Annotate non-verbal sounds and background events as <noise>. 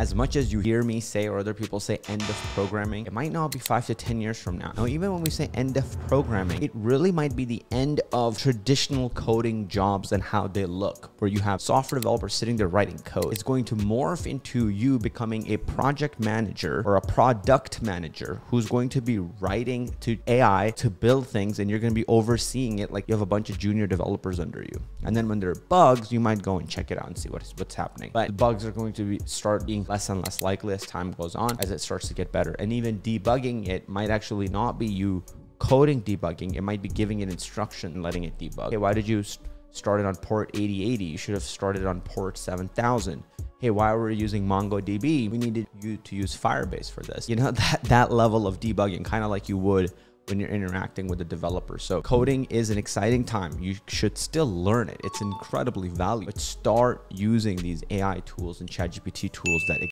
as much as you hear me say or other people say end of programming, it might not be five to 10 years from now. Now, even when we say end of programming, it really might be the end of traditional coding jobs and how they look, where you have software developers sitting there writing code. It's going to morph into you becoming a project manager or a product manager who's going to be writing to AI to build things and you're going to be overseeing it like you have a bunch of junior developers under you. And then when there are bugs, you might go and check it out and see what's what's happening. But bugs are going to be start being less and less likely as time goes on, as it starts to get better. And even debugging it might actually not be you coding debugging. It might be giving it instruction and letting it debug. Okay, why did you start it on port 8080? You should have started on port 7000 hey, why we're using MongoDB, we needed you to use Firebase for this. You know, <laughs> that, that level of debugging, kind of like you would when you're interacting with the developer. So coding is an exciting time. You should still learn it. It's incredibly valuable. But start using these AI tools and ChatGPT tools that